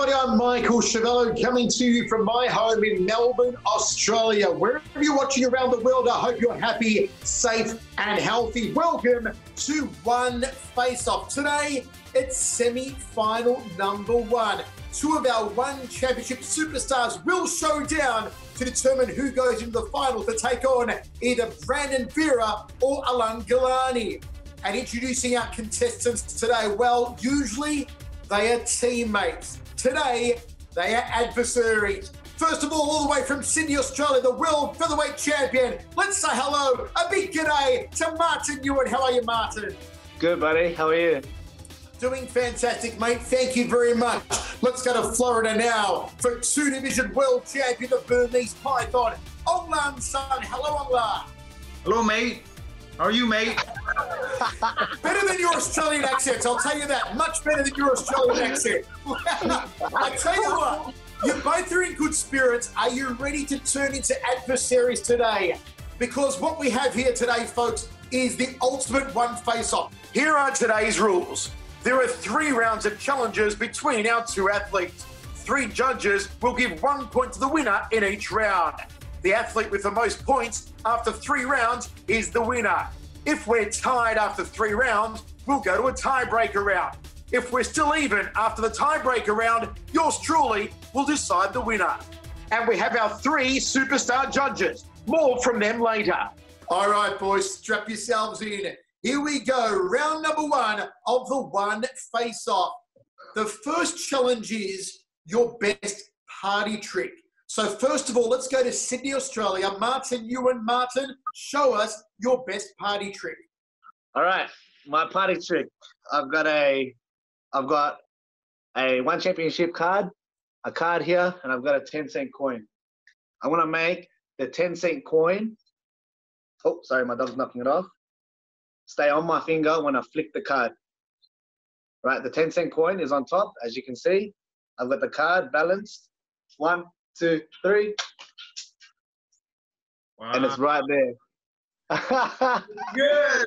everybody. I'm Michael Schiavello coming to you from my home in Melbourne, Australia. Wherever you're watching around the world, I hope you're happy, safe, and healthy. Welcome to One Face Off. Today, it's semi final number one. Two of our One Championship superstars will show down to determine who goes into the final to take on either Brandon Vera or Alain Ngalani. And introducing our contestants today, well, usually they are teammates. Today, they are adversaries. First of all, all the way from Sydney, Australia, the world featherweight champion. Let's say hello, a big g'day to Martin Nguyen. How are you, Martin? Good, buddy. How are you? Doing fantastic, mate. Thank you very much. Let's go to Florida now for two division world champion, the Burmese Python, Aung La N Sang. Hello, Aung La. Hello, mate. Are you, mate? better than your Australian accent, I'll tell you that. Much better than your Australian accent. I tell you what, you both are in good spirits. Are you ready to turn into adversaries today? Because what we have here today, folks, is the ultimate one face off. Here are today's rules. There are three rounds of challenges between our two athletes. Three judges will give one point to the winner in each round. The athlete with the most points after three rounds is the winner. If we're tied after three rounds, we'll go to a tiebreaker round. If we're still even after the tiebreaker round, yours truly will decide the winner. And we have our three superstar judges. More from them later. All right, boys, strap yourselves in. Here we go. Round number one of the one face off. The first challenge is your best party trick. So first of all, let's go to Sydney, Australia. Martin Nguyen, Martin, show us your best party trick. All right, my party trick. I've got a, I've got a one championship card, a card here, and I've got a 10 cent coin. I want to make the 10 cent coin. Oh, sorry, my dog's knocking it off. Stay on my finger when I flick the card. Right, the 10 cent coin is on top, as you can see. I've got the card balanced. One, two, three. Wow. And it's right there. Good.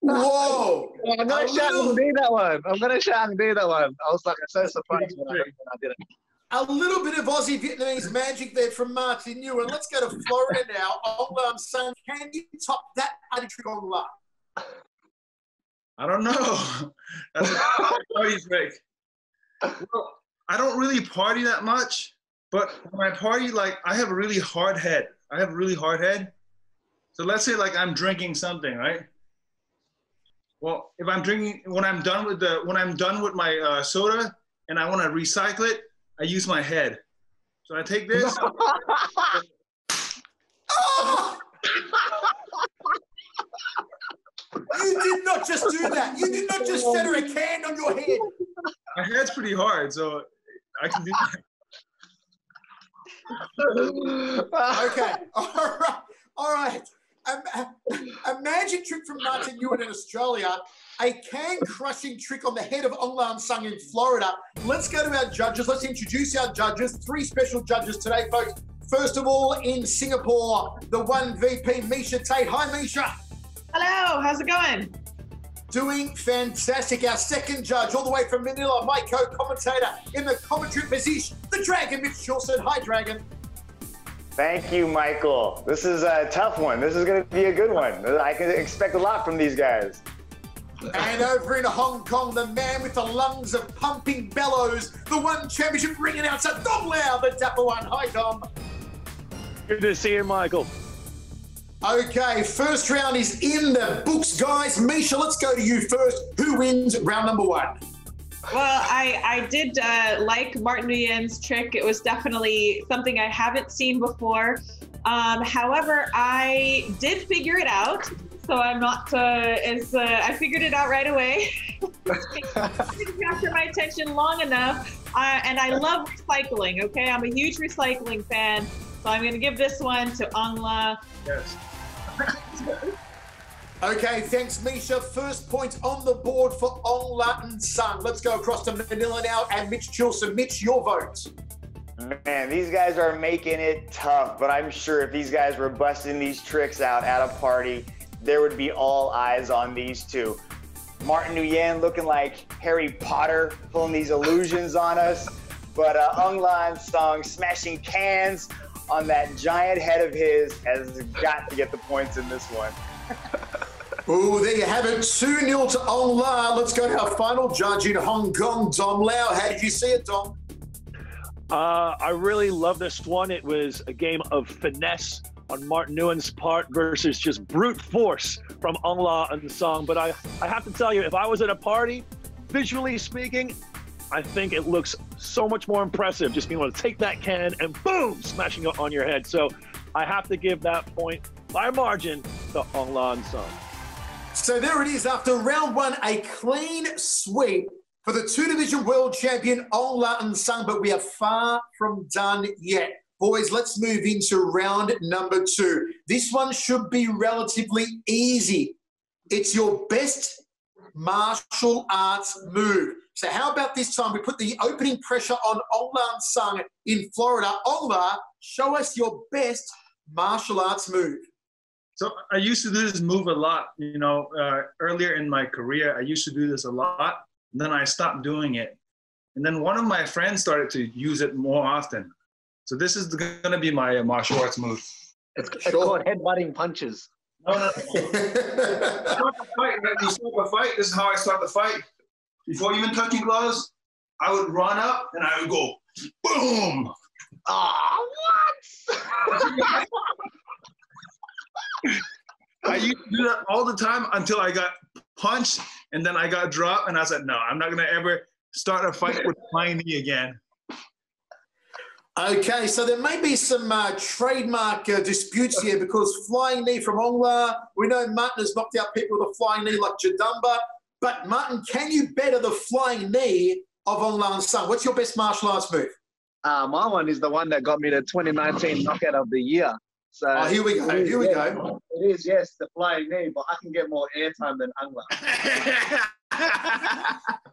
Whoa! I'm gonna shout and do that one. I'm gonna shout and do that one. I was like so surprised when I, when I did it. A little bit of Aussie Vietnamese magic there from Martin Nguyen. Let's go to Florida now. Oh, um, Aung La N Sang, can you top that party trick on I don't know. That's a party trick. Well, I don't really party that much, but when I party, like I have a really hard head. I have a really hard head. So let's say like I'm drinking something, right? Well, if I'm drinking, when I'm done with the, when I'm done with my uh, soda and I want to recycle it, I use my head. So I take this. you did not just do that. You did not just center a can on your head. My head's pretty hard, so I can do that. okay. All right. All right. A, a, magic trick from Martin Nguyen in Australia, a can crushing trick on the head of Aung La N Sang in Florida. Let's go to our judges. Let's introduce our judges. Three special judges today, folks. First of all, in Singapore, the one VP, Miesha Tate. Hi, Miesha. Hello, how's it going? Doing fantastic. Our second judge, all the way from Manila, my co-commentator in the commentary position, the Dragon, Mitch Chilson. Hi, Dragon. Thank you, Michael. This is a tough one. This is going to be a good one. I can expect a lot from these guys. And over in Hong Kong, the man with the lungs of pumping bellows, the one championship ring announcer, Dom Lau, the dapper one. Hi, Dom. Good to see you, Michael. Okay, first round is in the books, guys. Miesha, let's go to you first. Who wins round number one? Well, I, I did uh, like Martin Nguyen's trick. It was definitely something I haven't seen before. Um, however, I did figure it out. So I'm not uh, as uh, I figured it out right away. capture my attention long enough, uh, and I love recycling. Okay, I'm a huge recycling fan, so I'm going to give this one to Aung La. Yes. Okay, thanks, Miesha. First point on the board for Aung La N Sang. Let's go across to Manila now and Mitch Chilson. Mitch, your vote. Man, these guys are making it tough, but I'm sure if these guys were busting these tricks out at a party, there would be all eyes on these two. Martin Nguyen looking like Harry Potter, pulling these illusions on us. But uh, Aung La N Sang smashing cans on that giant head of his has got to get the points in this one. Ooh, there you have it. 2 0 to Aung La. Let's go to our final judge in Hong Kong, Dom Lau. How did you see it, Dom? Uh, I really love this one. It was a game of finesse on Martin Nguyen's part versus just brute force from Aung La and the Song. But I, I have to tell you, if I was at a party, visually speaking, I think it looks so much more impressive just being able to take that can and boom, smashing it on your head. So I have to give that point by margin to Aung La N Sang. So there it is. After round one, a clean sweep for the two division world champion Aung La N Sang, but we are far from done yet. Boys, let's move into round number two. This one should be relatively easy. It's your best martial arts move. So how about this time we put the opening pressure on Aung La N Sang in Florida. Aung show us your best martial arts move. So I used to do this move a lot. You know, uh, earlier in my career, I used to do this a lot. And then I stopped doing it. And then one of my friends started to use it more often. So this is going to be my uh, martial arts move. It's, it's called headbutting punches. No, no, no. fight? You start the fight. This is how I start the fight. Before even touching gloves, I would run up and I would go, boom. Ah, what? I used to do that all the time until I got punched and then I got dropped and I said, no, I'm not gonna ever start a fight with flying knee again. Okay, so there may be some uh, trademark uh, disputes here because flying knee from Aung La, we know Martin has knocked out people with a flying knee like Jadambaa, but Martin, can you better the flying knee of Ongla and Sung? What's your best martial arts move? Uh, my one is the one that got me the 2019 knockout of the year. So Oh, here we go, here we yes, go. It is, yes, the flying knee, but I can get more airtime than Aung La.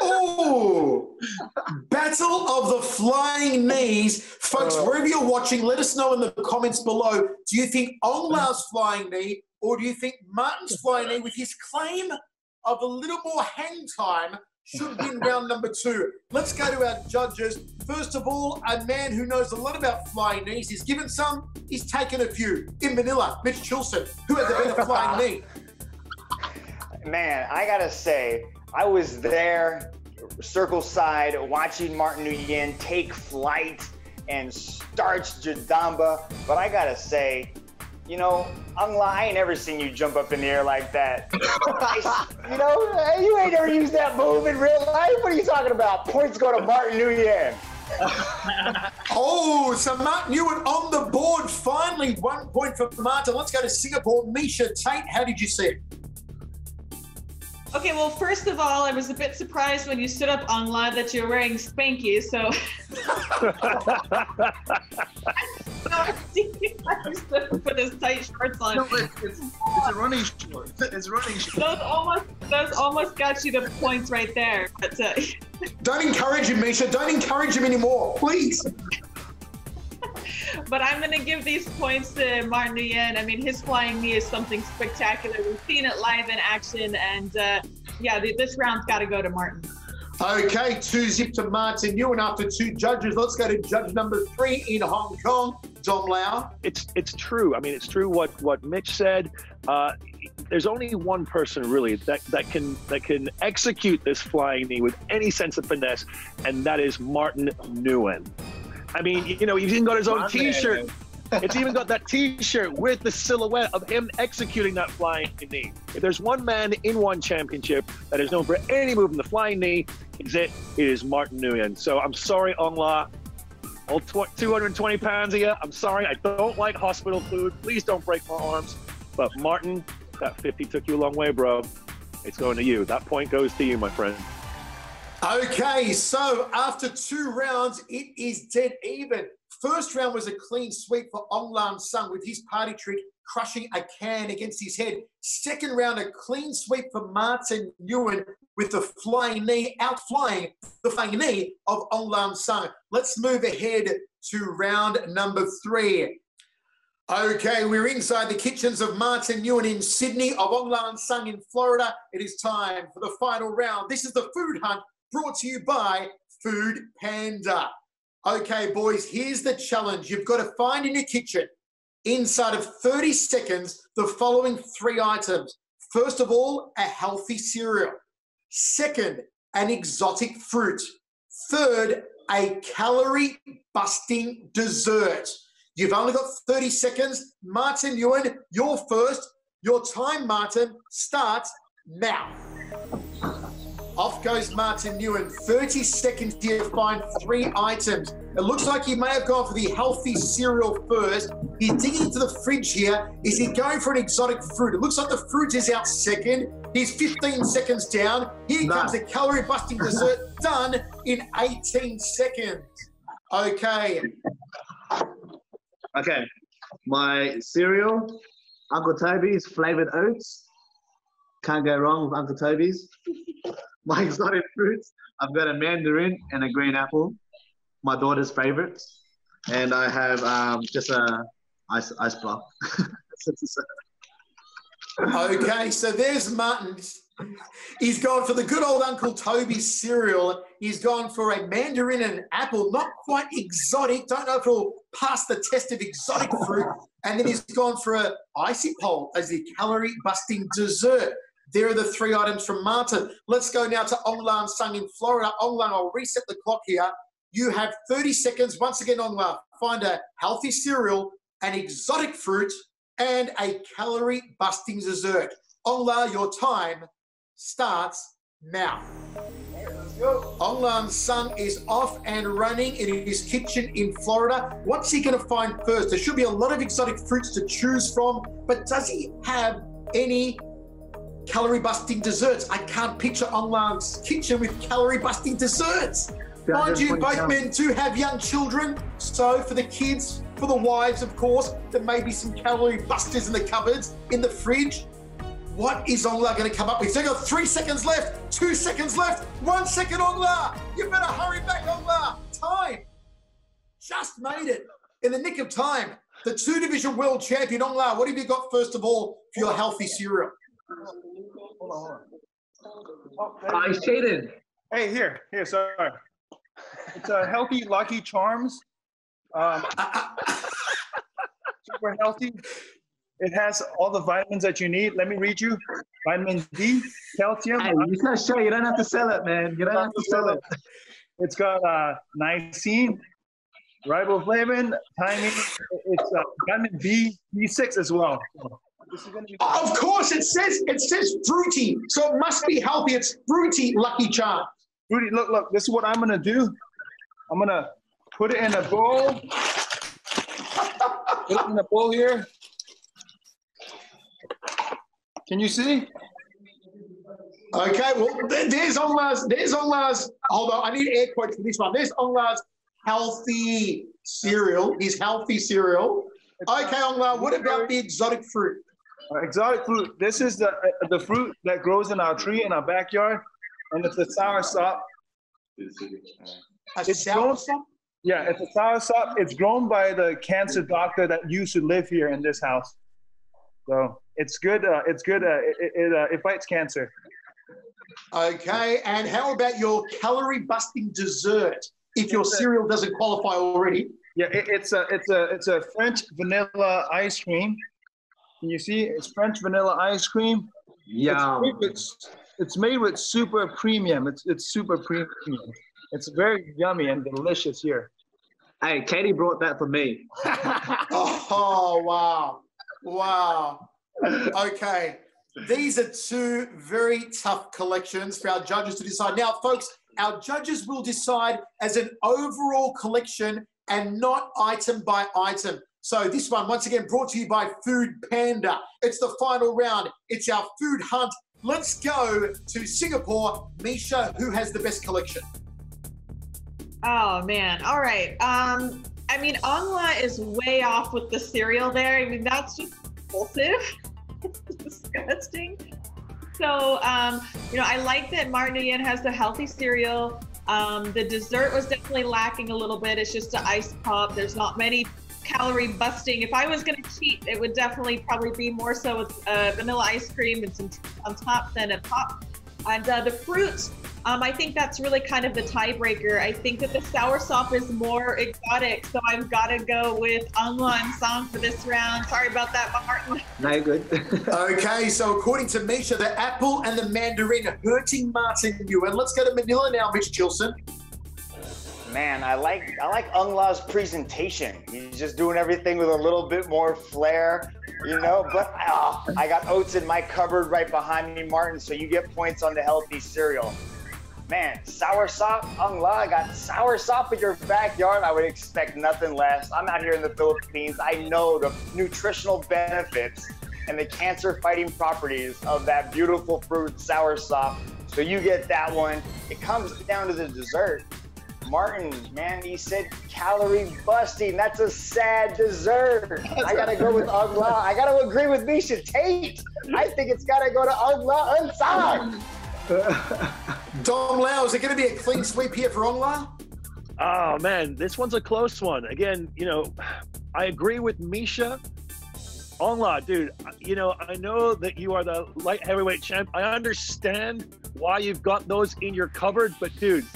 Oh, Battle of the Flying Knees. Folks, uh. wherever you're watching, let us know in the comments below. Do you think Aung La's flying knee or do you think Martin's flying knee with his claim of a little more hang time should win round number two? Let's go to our judges. First of all, a man who knows a lot about flying knees. He's given some, he's taken a few. In Manila, Mitch Chilson, who had the better flying knee? Man, I gotta say, I was there, circle side, watching Martin Nguyen take flight and starch Jadambaa. But I gotta say, you know, La, I ain't ever seen you jump up in the air like that. You know, you ain't ever used that move in real life. What are you talking about? Points go to Martin Nguyen. Oh, so Martin Nguyen on the board. Finally, one point for Martin. Let's go to Singapore. Miesha Tate, how did you see it? Okay, well, first of all, I was a bit surprised when you stood up on live that you're wearing spankies. So, I stood up with his tight shorts on. No, it's, it's, it's a running short. It's a running short. Those almost, those almost got you the points right there. But uh, Don't encourage him, Miesha. Don't encourage him anymore, please. But I'm gonna give these points to Martin Nguyen. I mean, his flying knee is something spectacular. We've seen it live in action, and uh, yeah, th- this round's got to go to Martin. Okay, two zip to Martin Nguyen after two judges. Let's go to judge number three in Hong Kong, Dom Lau. it's it's true. I mean, it's true what what Mitch said. Uh, there's only one person really that, that can that can execute this flying knee with any sense of finesse, and that is Martin Nguyen. I mean, you know, he's even got his own T-shirt. It's even got that T-shirt with the silhouette of him executing that flying knee. If there's one man in one championship that is known for any move in the flying knee, is it? It is Martin Nguyen. So I'm sorry, Aung La. All tw- 220 pounds of you. I'm sorry. I don't like hospital food. Please don't break my arms. But Martin, that 50 took you a long way, bro. It's going to you. That point goes to you, my friend. Okay, so after two rounds, it is dead even. First round was a clean sweep for Aung La N Sang with his party trick crushing a can against his head. Second round, a clean sweep for Martin Nguyen with the flying knee, outflying the flying knee of Aung La N Sang. Let's move ahead to round number three. Okay, we're inside the kitchens of Martin Nguyen in Sydney, of Aung La N Sang in Florida. It is time for the final round. This is the food hunt brought to you by Food Panda. Okay, boys, here's the challenge. You've got to find in your kitchen, inside of 30 seconds, the following three items. First of all, a healthy cereal. Second, an exotic fruit. Third, a calorie busting dessert. You've only got 30 seconds. Martin Nguyen, you're first. Your time, Martin, starts now. Off goes Martin Nguyen. 30 seconds here to find three items. It looks like he may have gone for the healthy cereal first. He's digging into the fridge here. Is he going for an exotic fruit? It looks like the fruit is out second. He's 15 seconds down. Here comes the calorie busting dessert done in 18 seconds. Okay. Okay, my cereal, Uncle Toby's flavored oats. Can't go wrong with Uncle Toby's. My exotic fruits, I've got a mandarin and a green apple, my daughter's favorites, and I have um, just a ice ice block. Okay, so there's Martin. He's gone for the good old Uncle Toby's cereal. He's gone for a mandarin and apple, not quite exotic. Don't know if it'll pass the test of exotic fruit. And then he's gone for a icy pole as the calorie busting dessert. There are the three items from Martin. Let's go now to Aung La N Sang in Florida. Aung La, I'll reset the clock here. You have 30 seconds. Once again, Aung La, find a healthy cereal, an exotic fruit, and a calorie busting dessert. Aung La, your time starts now. Aung La N Sang is off and running in his kitchen in Florida. What's he going to find first? There should be a lot of exotic fruits to choose from, but does he have any calorie busting desserts? I can't picture Aung La's kitchen with calorie busting desserts. Mind you, both men do have young children, so for the kids, for the wives, of course, there may be some calorie busters in the cupboards, in the fridge. What is Aung La going to come up with? So you've got three seconds left, two seconds left, one second, Aung La. You better hurry back, Aung La. Time. Just made it in the nick of time. The two division world champion, Aung La. What have you got first of all for your healthy cereal? Hold on, hold on. I shaded. Hey, here, here, sorry. It's a healthy Lucky Charms. Um, super healthy. It has all the vitamins that you need. Let me read you. Vitamin D, calcium. Hey, you can show. You don't have to sell it, man. You don't have to sell it. It's got uh, niacin, riboflavin, thiamine. It's uh, vitamin B, B6 as well. So This is gonna be. Oh, of course, it says it says fruity, so it must be healthy. It's fruity Lucky Charm. Rudy, look, look. This is what I'm gonna do. I'm gonna put it in a bowl. Put it in a bowl here. Can you see? Okay, well, there- there's Aung La's, there's Aung La's, hold on, I need air quotes for this one. There's Aung La's healthy cereal, his healthy cereal. Okay, Aung La, what about the exotic fruit? Exotic fruit. This is the uh, the fruit that grows in our tree in our backyard, and it's a sour sop. A It's grown- Yeah, it's a sour sop. It's grown by the cancer doctor that used to live here in this house. So it's good. Uh, it's good. Uh, it it, uh, it fights cancer. Okay, and how about your calorie busting dessert? If your cereal doesn't qualify already. Yeah, it, it's a it's a it's a French vanilla ice cream. Can you see? It's French vanilla ice cream. Yeah. It's, made with, it's made with super premium. It's it's super premium. It's very yummy and delicious here. Hey, Katie brought that for me. Oh, wow. Wow. Okay. These are two very tough collections for our judges to decide. Now, folks, our judges will decide as an overall collection and not item by item. So, this one, once again, brought to you by Food Panda. It's the final round, it's our food hunt. Let's go to Singapore. Miesha, who has the best collection? Oh man. All right. Um, I mean, Aung La is way off with the cereal there. I mean, that's just repulsive. disgusting. So, um, you know, I like that Martin Nguyen has the healthy cereal. Um, the dessert was definitely lacking a little bit. It's just an ice pop. There's not many calorie busting. If I was going to cheat, it would definitely probably be more so with uh, vanilla ice cream and some on top than a pop. And uh, the fruit, um, I think that's really kind of the tiebreaker. I think that the sour sop is more exotic, so I've got to go with Aung La N Sang for this round. Sorry about that, Martin. No, you're good. Okay, so according to Miesha, the apple and the mandarin are hurting Martin Nguyen. Let's go to Manila now, Mitch Chilson. Man, I like I like Aung La's presentation. He's just doing everything with a little bit more flair, you know. But oh, I got oats in my cupboard right behind me, Martin. So you get points on the healthy cereal. Man, sour sop, Aung La. I got sour sop in your backyard. I would expect nothing less. I'm out here in the Philippines. I know the nutritional benefits and the cancer-fighting properties of that beautiful fruit, sour sop. So you get that one. It comes down to the dessert. Martin, man, he said calorie busting. That's a sad dessert. I gotta go with Aung La. I gotta agree with Miesha Tate. I think it's gotta go to Aung La N Sang. Dom Lau, is it going to be a clean sweep here for Aung La? Oh man, this one's a close one. Again, you know, I agree with Miesha. Ongla, dude, you know, I know that you are the light heavyweight champ. I understand why you've got those in your cupboard, but dude,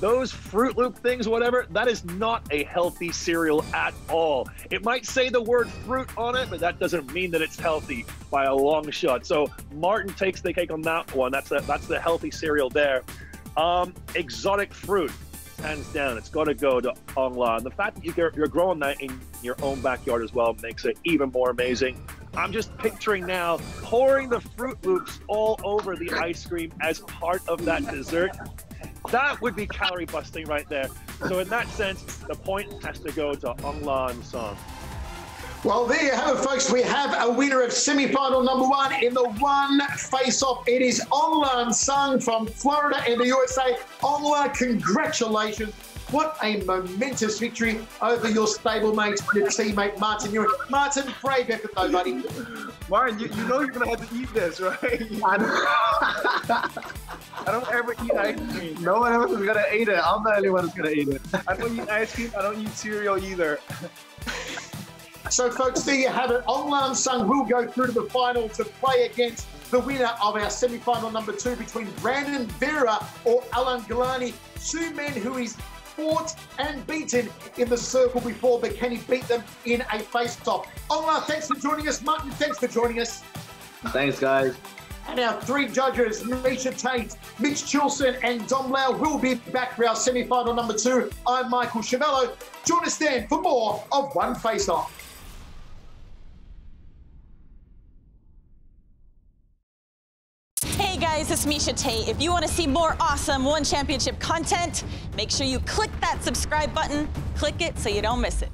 those Fruit Loop things, whatever, that is not a healthy cereal at all. It might say the word fruit on it, but that doesn't mean that it's healthy by a long shot. So Martin takes the cake on that one. That's the, that's the healthy cereal there. Um, exotic fruit, hands down, it's got to go to Aung La. And the fact that you're, you're growing that in your own backyard as well makes it even more amazing. I'm just picturing now pouring the Fruit Loops all over the ice cream as part of that dessert. That would be calorie busting right there. So in that sense, the point has to go to Aung La N Sang. Well, there you have it, folks. We have a winner of semi-final number one in the one face-off. It is Aung La N Sang from Florida in the USA. Aung La, congratulations. What a momentous victory over your stablemate, your teammate, Martin Nguyen. Martin, brave effort though, buddy. Martin, you, you know you're gonna have to eat this, right? I don't ever eat ice cream. no one else is gonna eat it. I'm the only one who's gonna eat it. I don't eat ice cream. I don't eat cereal either. So, folks, there you have it. Aung La N Sang will go through to the final to play against the winner of our semi-final number two between Brandon Vera or Alain Ngalani, two men who he's fought and beaten in the circle before, but can he beat them in a face-off? Aung La, thanks for joining us. Martin, thanks for joining us. Thanks, guys. And our three judges, Miesha Tate, Mitch Chilson, and Dom Lau, will be back for our semi-final number two. I'm Michael Schiavello. Join us then for more of One Face Off. Guys, it's Miesha Tate. If you want to see more awesome One Championship content, make sure you click that subscribe button. Click it so you don't miss it.